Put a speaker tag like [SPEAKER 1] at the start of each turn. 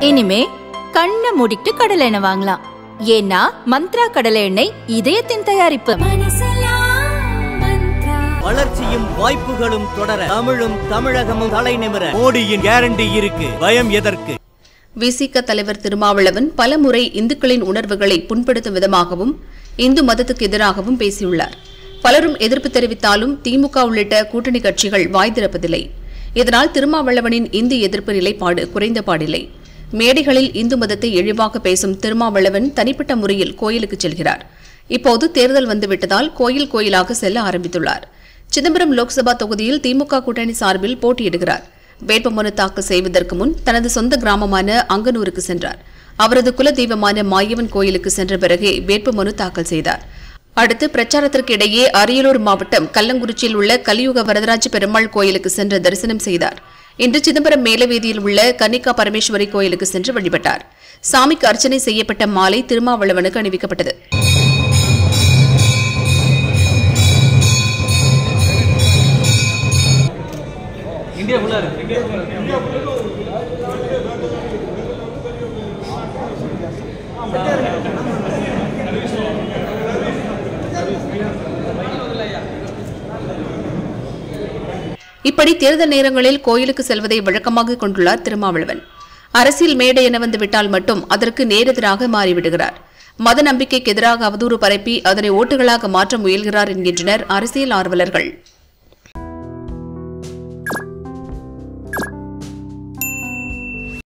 [SPEAKER 1] இனிமே கண்ணை மூடிட்டு கடலை எண்ணெய் வாங்கலாம். ஏன்னா மந்த்ரா கடலை எண்ணெய் இதயத்தின் தயாரிப்பு.
[SPEAKER 2] வளர்ச்சியும் வாய்ப்புகளும் தொடர தமிழும் தமிழகமும் தலைநிமிர மோடியின் கேரண்டி இருக்கு. பயம் எதற்கு?
[SPEAKER 3] விசிக தலைவர் திருமாவளவன் பலமுறை இந்துக்களின் உணர்வுகளை புண்படுத்தும் விதமாகவும் இந்து மதத்துக்கு எதிராகவும் பேசியுள்ளார். பலரும் எதிர்ப்பு தெரிவித்தாலும் திமுக உள்ளிட்ட கூட்டணி கட்சிகள் வாய் திறப்பதில்லை. இதனால் திருமாவளவனின் இந்து எதிர்ப்பு நிலைப்பாடு குறைந்த பாடில்லை. மேடைகளில் இந்து மதத்தை இழிவாக பேசும் திருமாவளவன் தனிப்பட்ட முறையில் கோயிலுக்கு செல்கிறார். இப்போது தேர்தல் வந்துவிட்டதால் கோயில் கோயிலாக செல்ல ஆரம்பித்துள்ளார். சிதம்பரம் லோக்சபா தொகுதியில் திமுக கூட்டணி சார்பில் போட்டியிடுகிறார். வேட்புமனு தாக்கல் செய்வதற்கு முன் தனது சொந்த கிராமமான அங்கனூருக்கு சென்றார். அவரது குலதெய்வமான மாயவன் கோயிலுக்கு சென்ற பிறகே வேட்புமனு தாக்கல் செய்தார். அடுத்து பிரச்சாரத்திற்கு இடையே அரியலூர் மாவட்டம் கல்லங்குறிச்சியில் உள்ள கலியுக வரதராஜ பெருமாள் கோயிலுக்கு சென்று தரிசனம் செய்தார். இன்று சிதம்பரம் மேலவீதியில் உள்ள கன்னிகா பரமேஸ்வரி கோயிலுக்கு சென்று வழிபட்டார். சாமிக்கு அர்ச்சனை செய்யப்பட்ட மாலை திருமாவளவனுக்கு அணிவிக்கப்பட்டது. இப்படி தேர்தல் நேரங்களில் கோயிலுக்கு செல்வதை வழக்கமாக கொண்டுள்ளார் திருமாவளவன். அரசியல் மேடை என வந்துவிட்டால் மட்டும் அதற்கு நேரெதிராக மாறிவிடுகிறார். மத நம்பிக்கைக்கு எதிராக அவதூறு பரப்பி அதனை ஓட்டுகளாக மாற்ற முயல்கிறார் என்கின்றனர் அரசியல் ஆர்வலர்கள்.